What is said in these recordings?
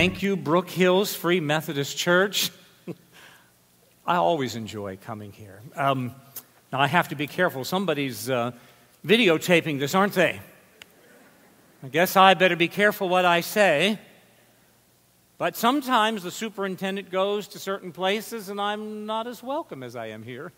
Thank you, Brooke Hills Free Methodist Church. I always enjoy coming here. Um, now, I have to be careful. Somebody's uh, videotaping this, aren't they? I guess I better be careful what I say. But sometimes the superintendent goes to certain places and I'm not as welcome as I am here.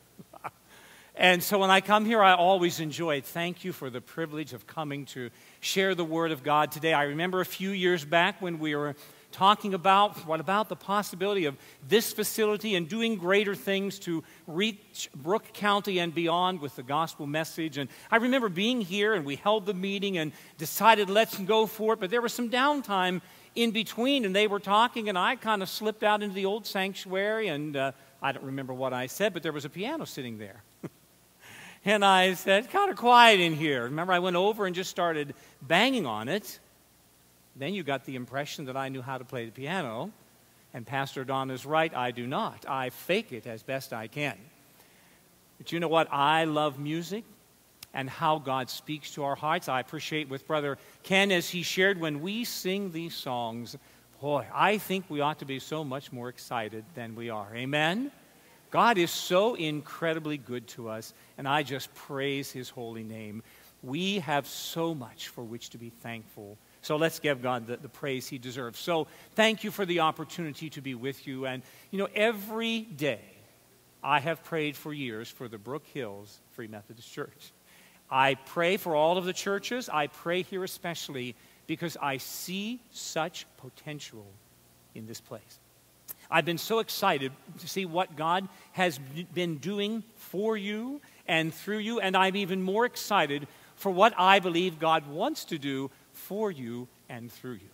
and so when I come here, I always enjoy it. Thank you for the privilege of coming to share the Word of God today. I remember a few years back when we were talking about what about the possibility of this facility and doing greater things to reach Brooke County and beyond with the gospel message. And I remember being here and we held the meeting and decided let's go for it, but there was some downtime in between and they were talking and I kind of slipped out into the old sanctuary and uh, I don't remember what I said, but there was a piano sitting there. and I said, kind of quiet in here. Remember, I went over and just started banging on it. Then you got the impression that I knew how to play the piano. And Pastor Don is right, I do not. I fake it as best I can. But you know what? I love music and how God speaks to our hearts. I appreciate with Brother Ken as he shared when we sing these songs. Boy, I think we ought to be so much more excited than we are. Amen? God is so incredibly good to us, and I just praise his holy name. We have so much for which to be thankful. So let's give God the, the, praise he deserves. So thank you for the opportunity to be with you. And, you know, every day I have prayed for years for the Brooke Hills Free Methodist Church. I pray for all of the churches. I pray here especially because I see such potential in this place. I've been so excited to see what God has been doing for you and through you, and I'm even more excited for what I believe God wants to do for you and through you.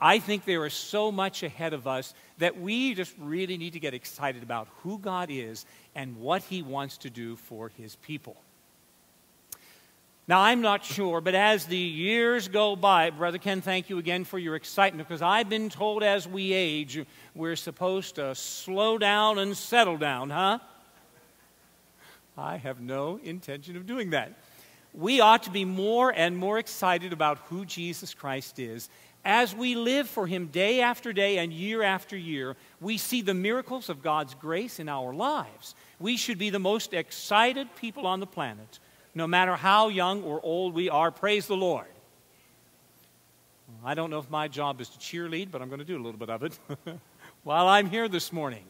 I think there is so much ahead of us that we just really need to get excited about who God is and what He wants to do for His people. Now, I'm not sure, but as the years go by, Brother Ken, thank you again for your excitement because I've been told as we age, we're supposed to slow down and settle down, huh? I have no intention of doing that we ought to be more and more excited about who Jesus Christ is. As we live for Him day after day and year after year, we see the miracles of God's grace in our lives. We should be the most excited people on the planet, no matter how young or old we are. Praise the Lord. I don't know if my job is to cheerlead, but I'm going to do a little bit of it while I'm here this morning.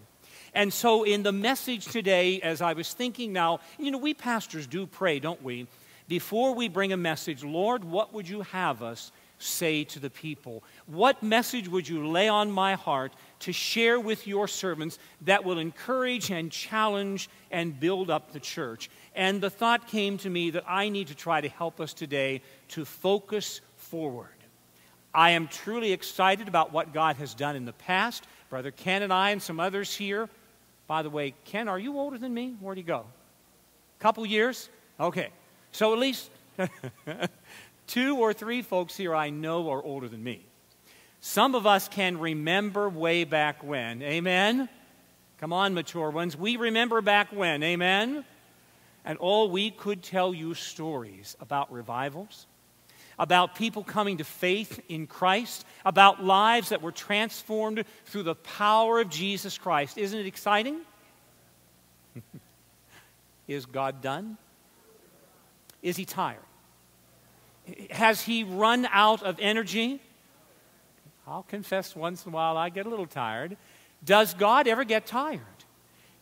And so, in the message today, as I was thinking now, you know, we pastors do pray, don't we? Before we bring a message, Lord, what would you have us say to the people? What message would you lay on my heart to share with your servants that will encourage and challenge and build up the church? And the thought came to me that I need to try to help us today to focus forward. I am truly excited about what God has done in the past. Brother Ken and I and some others here. By the way, Ken, are you older than me? Where'd he go? A couple years? Okay. So at least two or three folks here I know are older than me. Some of us can remember way back when. Amen? Come on, mature ones. We remember back when. Amen? And all we could tell you stories about revivals, about people coming to faith in Christ, about lives that were transformed through the power of Jesus Christ. Isn't it exciting? Is God done? Is he tired? Has he run out of energy? I'll confess once in a while I get a little tired. Does God ever get tired?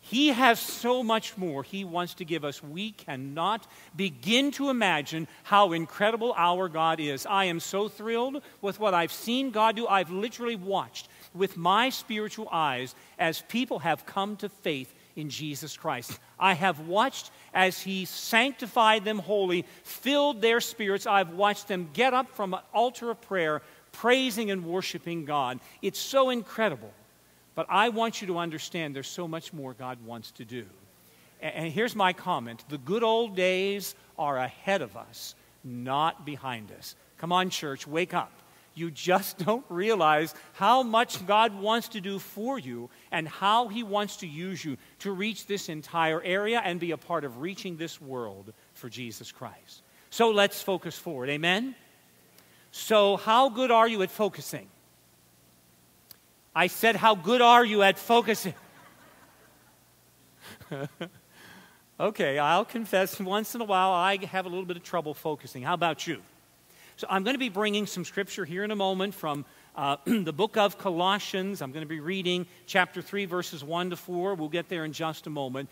He has so much more He wants to give us. We cannot begin to imagine how incredible our God is. I am so thrilled with what I've seen God do. I've literally watched with my spiritual eyes as people have come to faith in Jesus Christ. I have watched as He sanctified them wholly, filled their spirits. I've watched them get up from an altar of prayer, praising and worshiping God. It's so incredible. But I want you to understand there's so much more God wants to do. And here's my comment the good old days are ahead of us, not behind us. Come on, church, wake up. You just don't realize how much God wants to do for you and how He wants to use you to reach this entire area and be a part of reaching this world for Jesus Christ. So let's focus forward. Amen? So, how good are you at focusing? I said, How good are you at focusing? okay, I'll confess once in a while I have a little bit of trouble focusing. How about you? So I'm going to be bringing some scripture here in a moment from uh, the book of Colossians. I'm going to be reading chapter 3, verses 1 to 4. We'll get there in just a moment.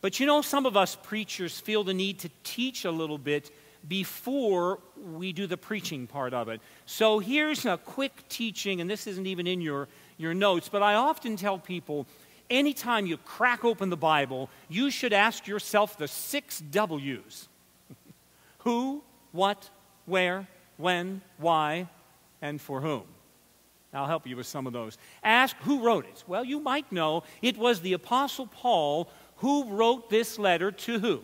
But you know, some of us preachers feel the need to teach a little bit before we do the preaching part of it. So here's a quick teaching, and this isn't even in your, your notes, but I often tell people anytime you crack open the Bible, you should ask yourself the six W's who, what, where, when, why, and for whom. I'll help you with some of those. Ask who wrote it. Well, you might know it was the Apostle Paul who wrote this letter to who?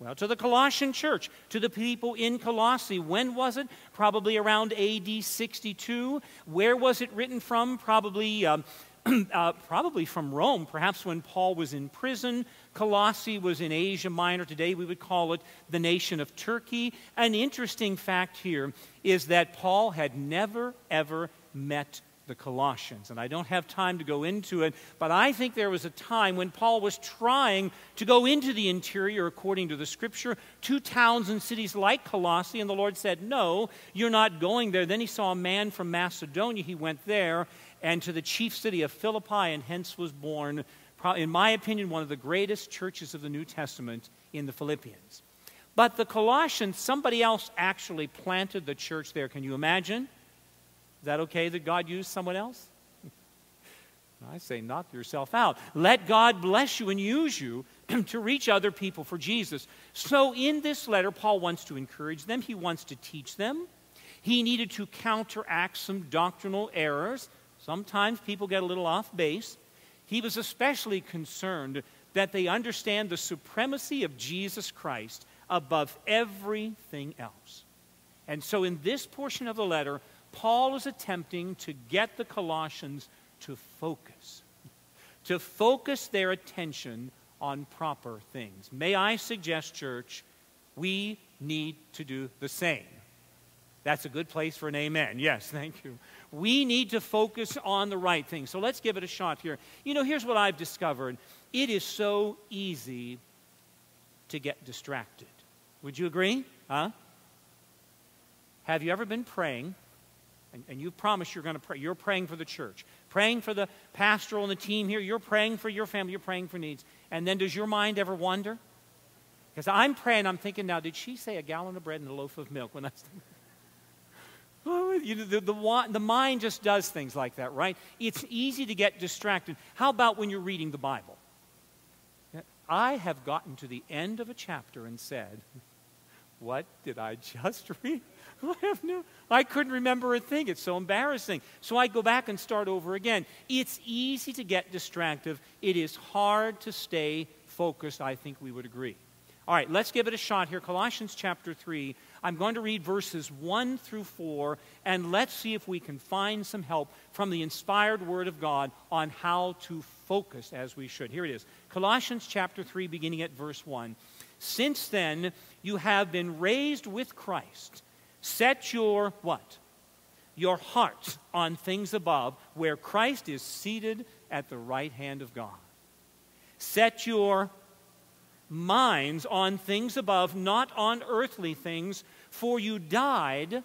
Well, to the Colossian church, to the people in Colossae. When was it? Probably around AD 62. Where was it written from? Probably, um, uh, probably from Rome, perhaps when Paul was in prison. Colossae was in Asia Minor. Today we would call it the nation of Turkey. An interesting fact here is that Paul had never, ever met the Colossians. And I don't have time to go into it, but I think there was a time when Paul was trying to go into the interior according to the scripture to towns and cities like Colossae, and the Lord said, No, you're not going there. Then he saw a man from Macedonia. He went there and to the chief city of Philippi, and hence was born, in my opinion, one of the greatest churches of the New Testament in the Philippians. But the Colossians, somebody else actually planted the church there. Can you imagine? Is that okay that God used someone else? I say, knock yourself out. Let God bless you and use you to reach other people for Jesus. So, in this letter, Paul wants to encourage them, he wants to teach them. He needed to counteract some doctrinal errors. Sometimes people get a little off base. He was especially concerned that they understand the supremacy of Jesus Christ above everything else. And so, in this portion of the letter, Paul is attempting to get the Colossians to focus, to focus their attention on proper things. May I suggest, church, we need to do the same. That's a good place for an amen. Yes, thank you. We need to focus on the right things. So let's give it a shot here. You know, here's what I've discovered it is so easy to get distracted. Would you agree? Huh? Have you ever been praying and, and you promise you're going to pray. You're praying for the church, praying for the pastoral and the team here. You're praying for your family. You're praying for needs. And then does your mind ever wander? Because I'm praying, I'm thinking now, did she say a gallon of bread and a loaf of milk when I was oh, you the, the, the mind just does things like that, right? It's easy to get distracted. How about when you're reading the Bible? I have gotten to the end of a chapter and said, What did I just read? I have no, I couldn't remember a thing. It's so embarrassing. So I go back and start over again. It's easy to get distracted. It is hard to stay focused, I think we would agree. All right, let's give it a shot here. Colossians chapter 3. I'm going to read verses 1 through 4, and let's see if we can find some help from the inspired Word of God on how to focus as we should. Here it is Colossians chapter 3, beginning at verse 1. Since then, you have been raised with Christ. Set your what? Your hearts on things above, where Christ is seated at the right hand of God. Set your minds on things above, not on earthly things, for you died,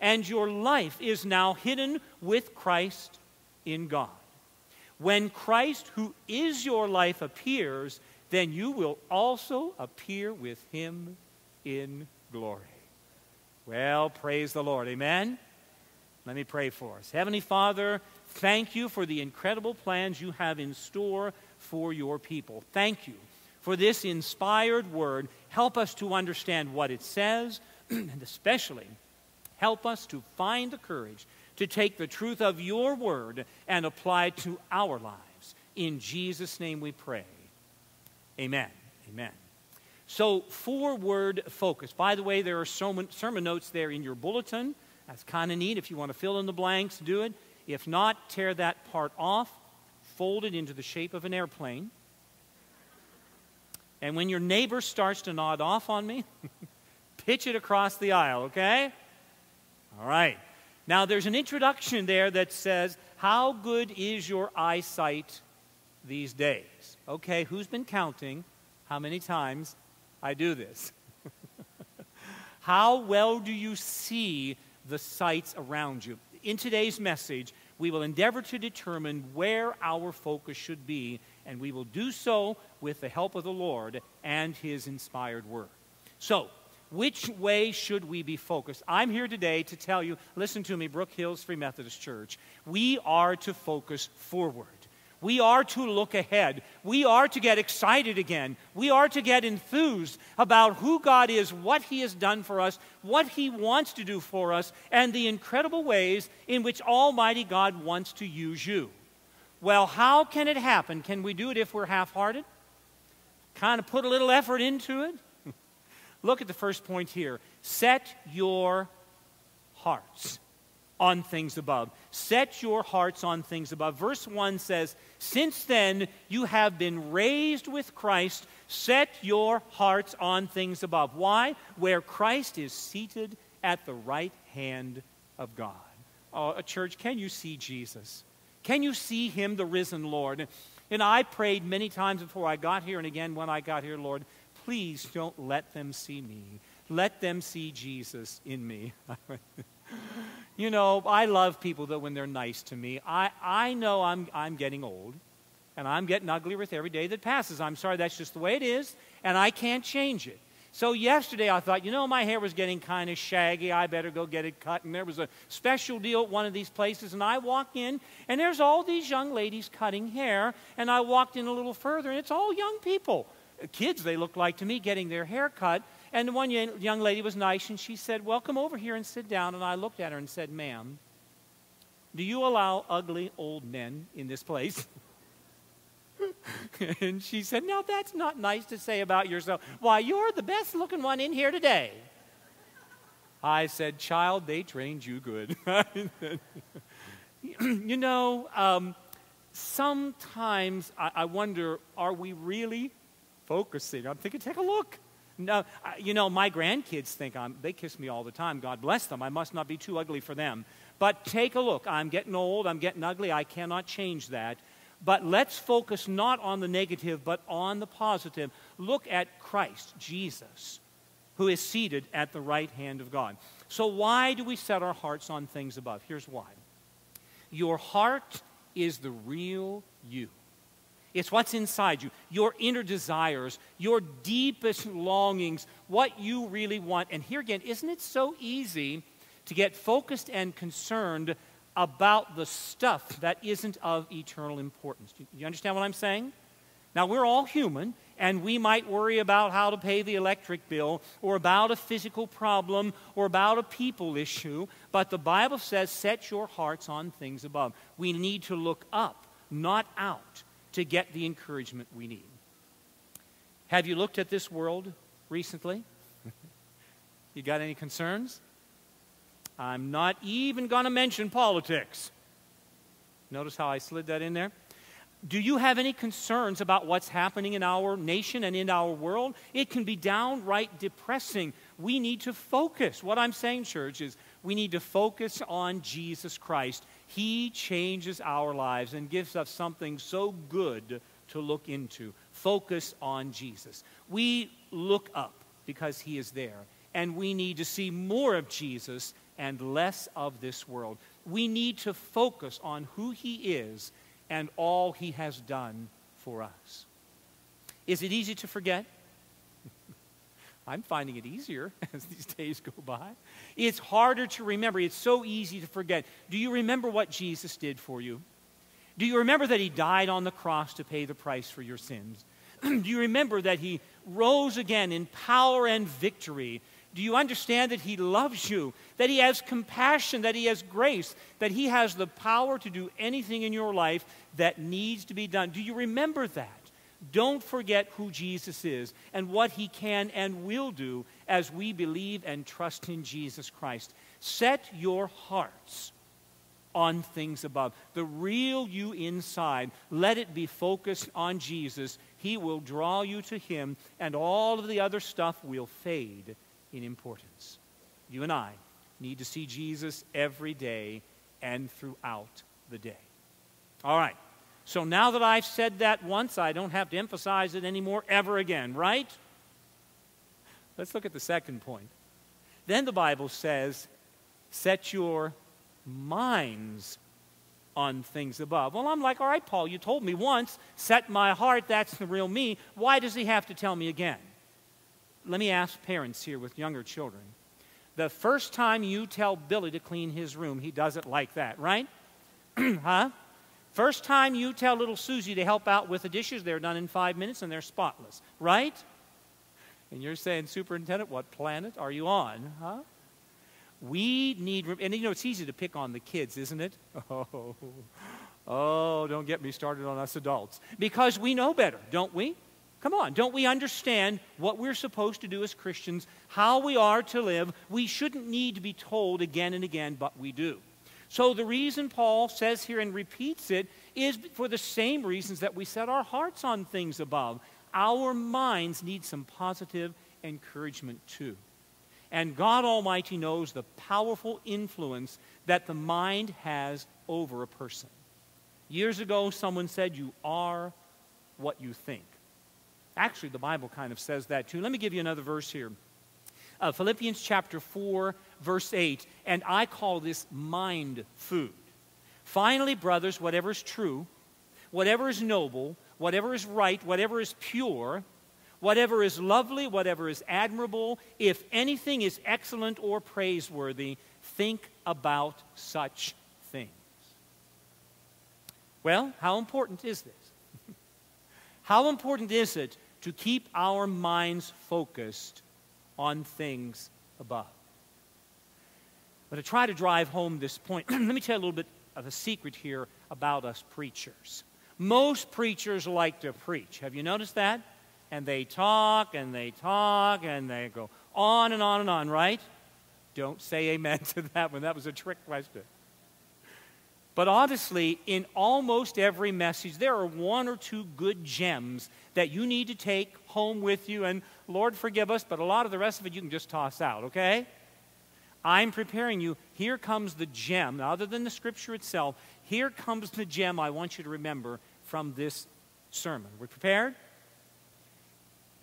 and your life is now hidden with Christ in God. When Christ, who is your life, appears, then you will also appear with him in glory. Well, praise the Lord. Amen. Let me pray for us. Heavenly Father, thank you for the incredible plans you have in store for your people. Thank you for this inspired word. Help us to understand what it says, and especially help us to find the courage to take the truth of your word and apply it to our lives. In Jesus' name we pray. Amen. Amen. So, forward focus. By the way, there are sermon, sermon notes there in your bulletin. That's kind of neat. If you want to fill in the blanks, do it. If not, tear that part off, fold it into the shape of an airplane. And when your neighbor starts to nod off on me, pitch it across the aisle, okay? All right. Now, there's an introduction there that says, How good is your eyesight these days? Okay, who's been counting how many times I do this? How well do you see the sights around you? In today's message, we will endeavor to determine where our focus should be, and we will do so with the help of the Lord and His inspired word. So, which way should we be focused? I'm here today to tell you listen to me, Brooke Hills Free Methodist Church. We are to focus forward. We are to look ahead. We are to get excited again. We are to get enthused about who God is, what He has done for us, what He wants to do for us, and the incredible ways in which Almighty God wants to use you. Well, how can it happen? Can we do it if we're half hearted? Kind of put a little effort into it? Look at the first point here set your hearts on things above. Set your hearts on things above. Verse 1 says, Since then you have been raised with Christ, set your hearts on things above. Why? Where Christ is seated at the right hand of God. Oh, a church, can you see Jesus? Can you see him, the risen Lord? And I prayed many times before I got here, and again when I got here, Lord, please don't let them see me. Let them see Jesus in me. you know, I love people that when they're nice to me, I, I know I'm, I'm getting old and I'm getting uglier with every day that passes. I'm sorry, that's just the way it is, and I can't change it. So yesterday I thought, you know, my hair was getting kind of shaggy. I better go get it cut. And there was a special deal at one of these places. And I walk in, and there's all these young ladies cutting hair. And I walked in a little further, and it's all young people. Kids, they look like to me, getting their hair cut. And the one young lady was nice, and she said, Well, come over here and sit down. And I looked at her and said, Ma'am, do you allow ugly old men in this place? and she said, Now that's not nice to say about yourself. Why, you're the best looking one in here today. I said, Child, they trained you good. you know, um, sometimes I, I wonder are we really focusing? I'm thinking, take a look. No, you know, my grandkids think I'm, they kiss me all the time. God bless them. I must not be too ugly for them. But take a look. I'm getting old. I'm getting ugly. I cannot change that. But let's focus not on the negative, but on the positive. Look at Christ, Jesus, who is seated at the right hand of God. So, why do we set our hearts on things above? Here's why your heart is the real you. It's what's inside you, your inner desires, your deepest longings, what you really want. And here again, isn't it so easy to get focused and concerned about the stuff that isn't of eternal importance? Do you understand what I'm saying? Now, we're all human, and we might worry about how to pay the electric bill, or about a physical problem, or about a people issue, but the Bible says, set your hearts on things above. We need to look up, not out to get the encouragement we need. Have you looked at this world recently? you got any concerns? I'm not even going to mention politics. Notice how I slid that in there? Do you have any concerns about what's happening in our nation and in our world? It can be downright depressing. We need to focus. What I'm saying, church, is we need to focus on Jesus Christ he changes our lives and gives us something so good to look into. Focus on Jesus. We look up because He is there, and we need to see more of Jesus and less of this world. We need to focus on who He is and all He has done for us. Is it easy to forget? I'm finding it easier as these days go by. It's harder to remember. It's so easy to forget. Do you remember what Jesus did for you? Do you remember that he died on the cross to pay the price for your sins? Do you remember that he rose again in power and victory? Do you understand that he loves you, that he has compassion, that he has grace, that he has the power to do anything in your life that needs to be done? Do you remember that? Don't forget who Jesus is and what he can and will do as we believe and trust in Jesus Christ. Set your hearts on things above. The real you inside, let it be focused on Jesus. He will draw you to him, and all of the other stuff will fade in importance. You and I need to see Jesus every day and throughout the day. All right. So now that I've said that once, I don't have to emphasize it anymore ever again, right? Let's look at the second point. Then the Bible says, set your minds on things above. Well, I'm like, all right, Paul, you told me once, set my heart, that's the real me. Why does he have to tell me again? Let me ask parents here with younger children. The first time you tell Billy to clean his room, he does it like that, right? huh? First time you tell little Susie to help out with the dishes, they're done in five minutes and they're spotless, right? And you're saying, Superintendent, what planet are you on? Huh? We need, and you know, it's easy to pick on the kids, isn't it? Oh, oh, don't get me started on us adults. Because we know better, don't we? Come on, don't we understand what we're supposed to do as Christians, how we are to live? We shouldn't need to be told again and again, but we do. So the reason Paul says here and repeats it is for the same reasons that we set our hearts on things above. Our minds need some positive encouragement too. And God Almighty knows the powerful influence that the mind has over a person. Years ago, someone said, You are what you think. Actually, the Bible kind of says that too. Let me give you another verse here. Uh, Philippians chapter 4, verse 8. And I call this mind food. Finally, brothers, whatever is true, whatever is noble, whatever is right, whatever is pure, whatever is lovely, whatever is admirable, if anything is excellent or praiseworthy, think about such things. Well, how important is this? how important is it to keep our minds focused on things above? But to try to drive home this point, let me tell you a little bit of a secret here about us preachers. Most preachers like to preach. Have you noticed that? And they talk and they talk and they go on and on and on, right? Don't say amen to that one. That was a trick question. But honestly, in almost every message, there are one or two good gems that you need to take home with you. And Lord, forgive us, but a lot of the rest of it you can just toss out, okay? I'm preparing you. Here comes the gem. Other than the scripture itself, here comes the gem I want you to remember from this sermon. We're prepared?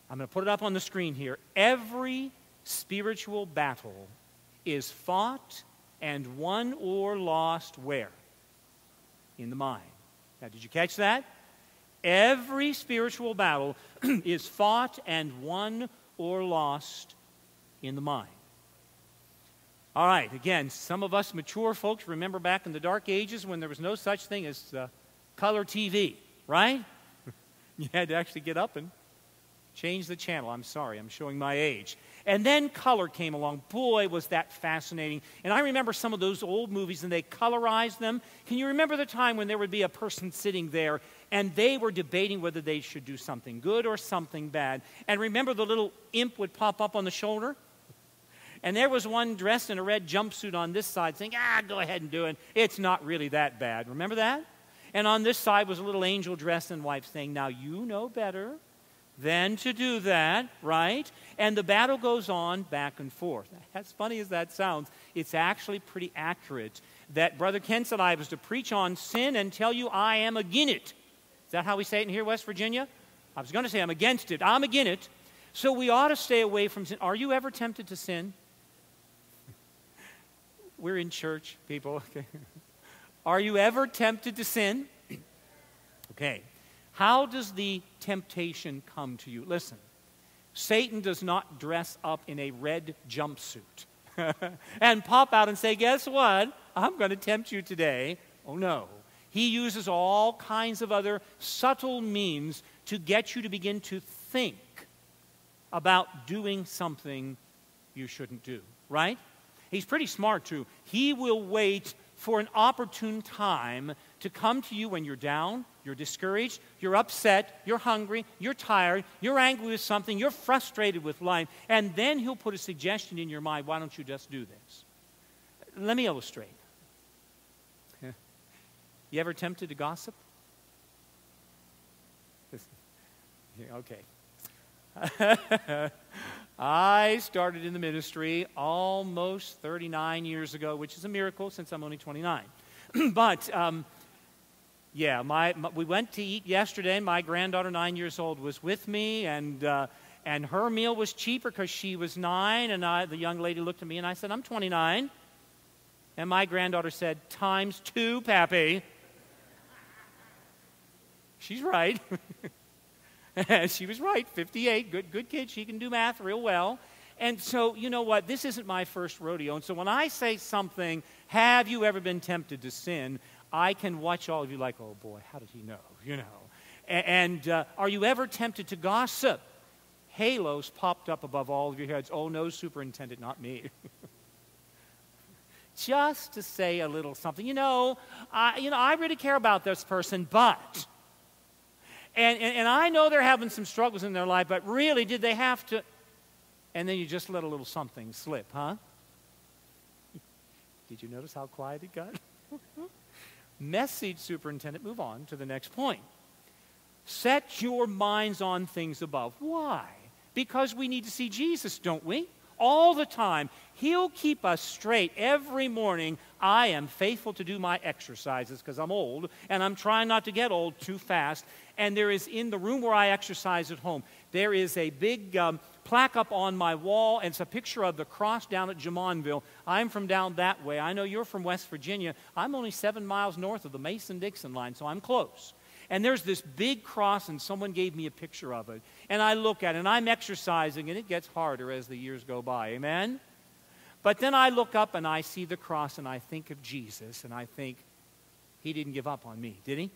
I'm going to put it up on the screen here. Every spiritual battle is fought and won or lost where? In the mind. Now, did you catch that? Every spiritual battle is fought and won or lost in the mind. All right, again, some of us mature folks remember back in the dark ages when there was no such thing as uh, color TV, right? you had to actually get up and change the channel. I'm sorry, I'm showing my age. And then color came along. Boy, was that fascinating. And I remember some of those old movies and they colorized them. Can you remember the time when there would be a person sitting there and they were debating whether they should do something good or something bad? And remember the little imp would pop up on the shoulder? And there was one dressed in a red jumpsuit on this side saying, ah, go ahead and do it. It's not really that bad. Remember that? And on this side was a little angel dressed in white saying, now you know better than to do that, right? And the battle goes on back and forth. As funny as that sounds, it's actually pretty accurate that Brother Ken said I was to preach on sin and tell you I am against it. Is that how we say it in here, West Virginia? I was going to say I'm against it. I'm against it. So we ought to stay away from sin. Are you ever tempted to sin? We're in church, people. Are you ever tempted to sin? okay. How does the temptation come to you? Listen, Satan does not dress up in a red jumpsuit and pop out and say, Guess what? I'm going to tempt you today. Oh, no. He uses all kinds of other subtle means to get you to begin to think about doing something you shouldn't do, right? He's pretty smart too. He will wait for an opportune time to come to you when you're down, you're discouraged, you're upset, you're hungry, you're tired, you're angry with something, you're frustrated with life, and then he'll put a suggestion in your mind why don't you just do this? Let me illustrate. You ever tempted to gossip? Okay. I started in the ministry almost 39 years ago, which is a miracle since I'm only 29. but um, yeah, my, my, we went to eat yesterday. My granddaughter, nine years old, was with me, and uh, and her meal was cheaper because she was nine. And I, the young lady looked at me, and I said, "I'm 29." And my granddaughter said, "Times two, Pappy." She's right. she was right, 58. Good, good kid. She can do math real well. And so, you know what? This isn't my first rodeo. And so when I say something, have you ever been tempted to sin? I can watch all of you like, oh boy, how did he know? You know. And uh, are you ever tempted to gossip? Halos popped up above all of your heads. Oh no, superintendent, not me. Just to say a little something. You know, I, you know, I really care about this person, but and, and, and I know they're having some struggles in their life, but really, did they have to? And then you just let a little something slip, huh? Did you notice how quiet it got? Message, superintendent, move on to the next point. Set your minds on things above. Why? Because we need to see Jesus, don't we? All the time. He'll keep us straight every morning. I am faithful to do my exercises because I'm old and I'm trying not to get old too fast. And there is in the room where I exercise at home, there is a big um, plaque up on my wall, and it's a picture of the cross down at Jumonville. I'm from down that way. I know you're from West Virginia. I'm only seven miles north of the Mason Dixon line, so I'm close. And there's this big cross, and someone gave me a picture of it. And I look at it, and I'm exercising, and it gets harder as the years go by. Amen? But then I look up and I see the cross, and I think of Jesus, and I think, He didn't give up on me, did He?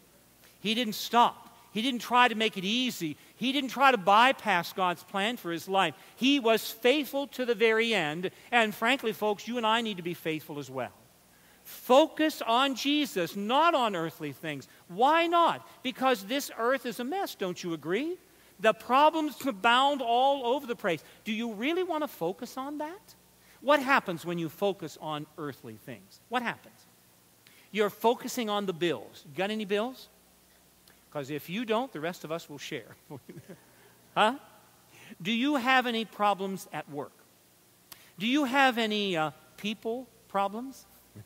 He didn't stop. He didn't try to make it easy. He didn't try to bypass God's plan for his life. He was faithful to the very end. And frankly, folks, you and I need to be faithful as well. Focus on Jesus, not on earthly things. Why not? Because this earth is a mess, don't you agree? The problems abound all over the place. Do you really want to focus on that? What happens when you focus on earthly things? What happens? You're focusing on the bills. You got any bills? Because if you don't, the rest of us will share. huh? Do you have any problems at work? Do you have any uh, people problems?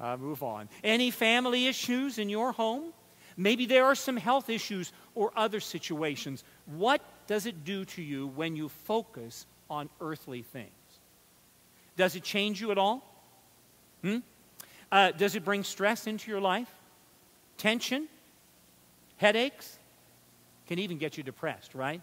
uh, move on. Any family issues in your home? Maybe there are some health issues or other situations. What does it do to you when you focus on earthly things? Does it change you at all? Hmm? Uh, does it bring stress into your life? Tension, headaches, can even get you depressed, right?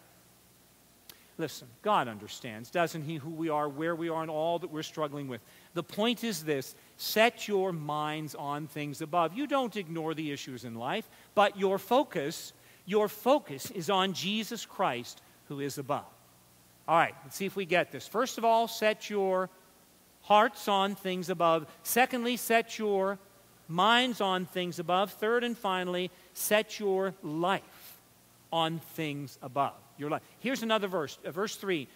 Listen, God understands, doesn't He, who we are, where we are, and all that we're struggling with. The point is this set your minds on things above. You don't ignore the issues in life, but your focus, your focus is on Jesus Christ who is above. All right, let's see if we get this. First of all, set your hearts on things above. Secondly, set your minds on things above. Third and finally, set your life on things above. Your life. Here's another verse, uh, verse 3.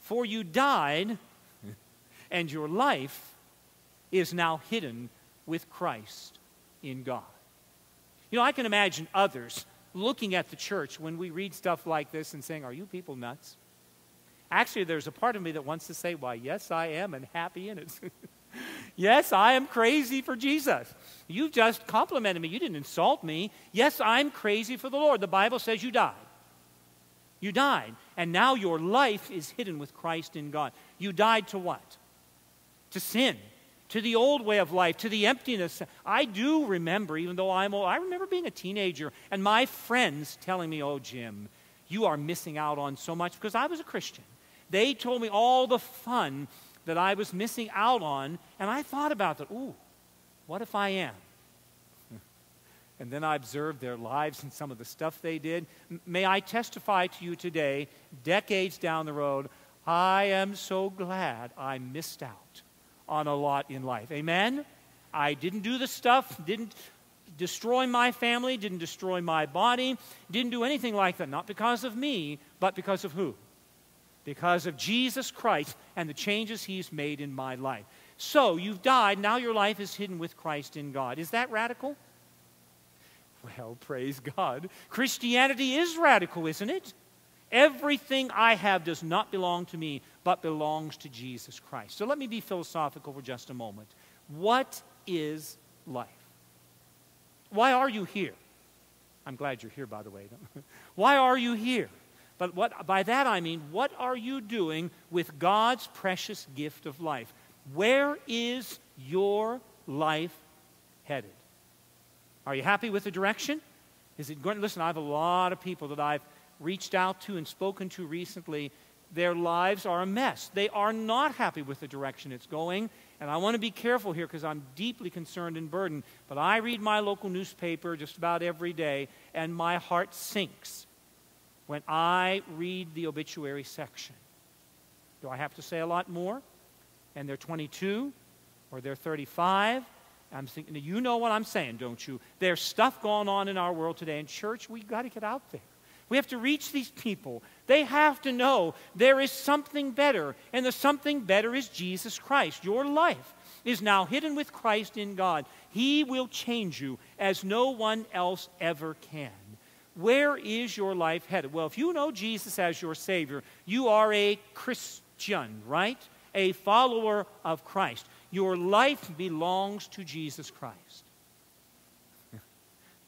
For you died, and your life is now hidden with Christ in God. You know, I can imagine others looking at the church when we read stuff like this and saying, Are you people nuts? Actually, there's a part of me that wants to say, Why, yes, I am, and happy in it. Yes, I am crazy for Jesus. You just complimented me. You didn't insult me. Yes, I'm crazy for the Lord. The Bible says you died. You died. And now your life is hidden with Christ in God. You died to what? To sin, to the old way of life, to the emptiness. I do remember, even though I'm old, I remember being a teenager and my friends telling me, oh, Jim, you are missing out on so much because I was a Christian. They told me all the fun that I was missing out on, and I thought about that. Ooh, what if I am? and then I observed their lives and some of the stuff they did. May I testify to you today, decades down the road, I am so glad I missed out on a lot in life. Amen? I didn't do the stuff, didn't destroy my family, didn't destroy my body, didn't do anything like that. Not because of me, but because of who? Because of Jesus Christ and the changes he's made in my life. So you've died, now your life is hidden with Christ in God. Is that radical? Well, praise God. Christianity is radical, isn't it? Everything I have does not belong to me, but belongs to Jesus Christ. So let me be philosophical for just a moment. What is life? Why are you here? I'm glad you're here, by the way. Why are you here? But what, by that I mean, what are you doing with God's precious gift of life? Where is your life headed? Are you happy with the direction? Is it going? Listen, I have a lot of people that I've reached out to and spoken to recently. Their lives are a mess. They are not happy with the direction it's going. And I want to be careful here because I'm deeply concerned and burdened. But I read my local newspaper just about every day, and my heart sinks when I read the obituary section. Do I have to say a lot more? And they're 22 or they're 35. I'm thinking, you know what I'm saying, don't you? There's stuff going on in our world today. In church, we've got to get out there. We have to reach these people. They have to know there is something better, and the something better is Jesus Christ. Your life is now hidden with Christ in God. He will change you as no one else ever can. Where is your life headed? Well, if you know Jesus as your Savior, you are a Christian, right? A follower of Christ. Your life belongs to Jesus Christ.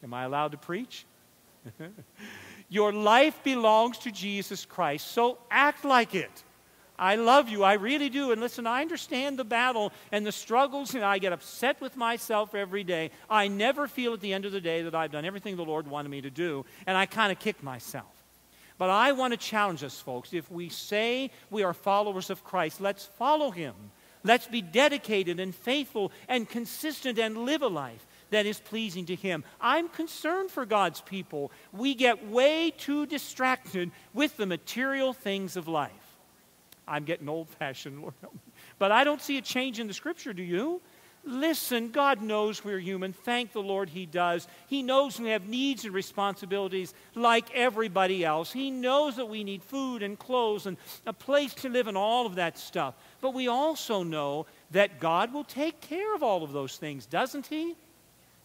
Am I allowed to preach? Your life belongs to Jesus Christ, so act like it. I love you, I really do. And listen, I understand the battle and the struggles, and I get upset with myself every day. I never feel at the end of the day that I've done everything the Lord wanted me to do, and I kind of kick myself. But I want to challenge us, folks. If we say we are followers of Christ, let's follow him. Let's be dedicated and faithful and consistent and live a life that is pleasing to Him. I'm concerned for God's people. We get way too distracted with the material things of life. I'm getting old fashioned, Lord But I don't see a change in the Scripture, do you? Listen, God knows we're human. Thank the Lord He does. He knows we have needs and responsibilities like everybody else. He knows that we need food and clothes and a place to live and all of that stuff. But we also know that God will take care of all of those things, doesn't He?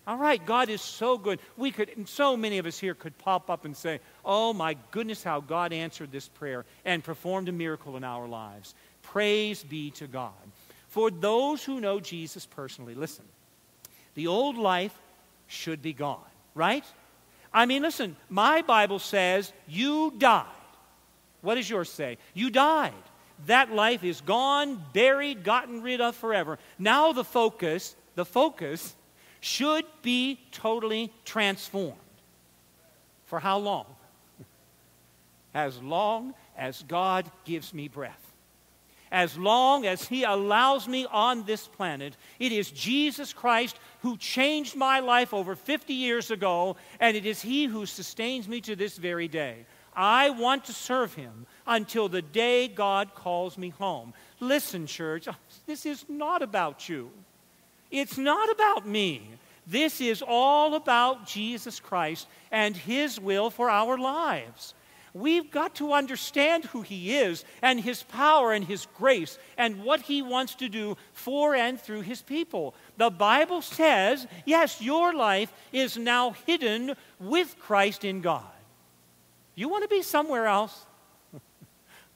All right, God is so good. We could, and so many of us here could pop up and say, Oh my goodness, how God answered this prayer and performed a miracle in our lives. Praise be to God. For those who know Jesus personally, listen, the old life should be gone, right? I mean, listen, my Bible says you died. What does yours say? You died. That life is gone, buried, gotten rid of forever. Now the focus, the focus should be totally transformed. For how long? As long as God gives me breath. As long as He allows me on this planet, it is Jesus Christ who changed my life over 50 years ago, and it is He who sustains me to this very day. I want to serve Him until the day God calls me home. Listen, church, this is not about you. It's not about me. This is all about Jesus Christ and His will for our lives. We've got to understand who He is and His power and His grace and what He wants to do for and through His people. The Bible says, yes, your life is now hidden with Christ in God. You want to be somewhere else?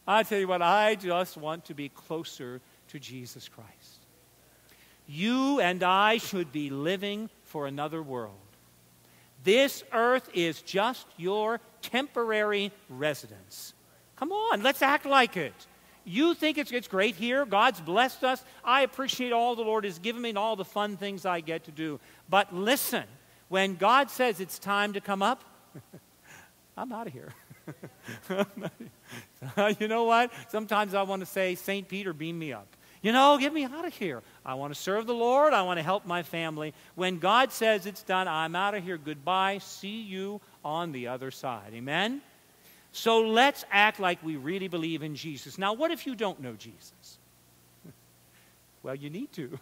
I tell you what, I just want to be closer to Jesus Christ. You and I should be living for another world. This earth is just your temporary residence. Come on, let's act like it. You think it's, it's great here. God's blessed us. I appreciate all the Lord has given me and all the fun things I get to do. But listen, when God says it's time to come up, I'm out of here. you know what? Sometimes I want to say, St. Peter, beam me up. You know, get me out of here. I want to serve the Lord. I want to help my family. When God says it's done, I'm out of here. Goodbye. See you on the other side. Amen? So let's act like we really believe in Jesus. Now, what if you don't know Jesus? well, you need to.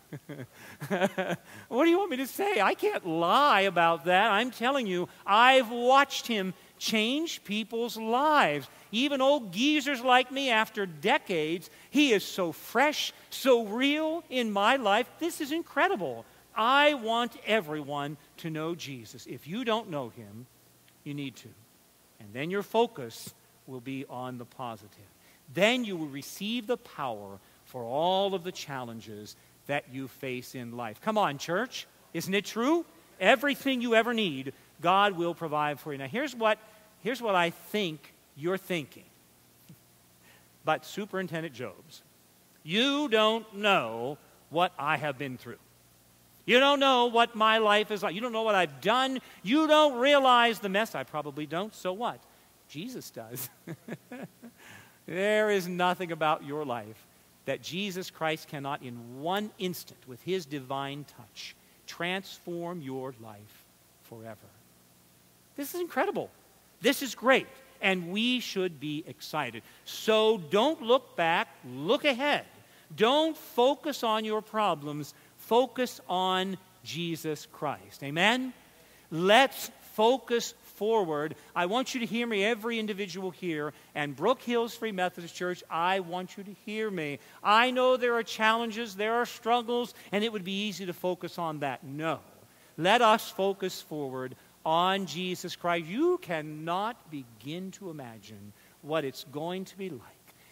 what do you want me to say? I can't lie about that. I'm telling you, I've watched him change people's lives. Even old geezers like me, after decades, he is so fresh, so real in my life. This is incredible. I want everyone to know Jesus. If you don't know him, you need to. And then your focus will be on the positive. Then you will receive the power for all of the challenges that you face in life. Come on, church. Isn't it true? Everything you ever need, God will provide for you. Now, here's what, here's what I think you're thinking. But, Superintendent Jobs, you don't know what I have been through. You don't know what my life is like. You don't know what I've done. You don't realize the mess. I probably don't. So what? Jesus does. there is nothing about your life that Jesus Christ cannot, in one instant, with his divine touch, transform your life forever. This is incredible. This is great. And we should be excited. So don't look back, look ahead. Don't focus on your problems, focus on Jesus Christ. Amen? Let's focus forward. I want you to hear me, every individual here, and Brooke Hills Free Methodist Church, I want you to hear me. I know there are challenges, there are struggles, and it would be easy to focus on that. No. Let us focus forward on Jesus Christ. You cannot begin to imagine what it's going to be like.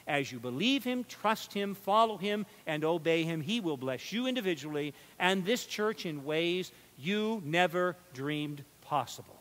As you believe Him, trust Him, follow Him, and obey Him, He will bless you individually and this church in ways you never dreamed possible.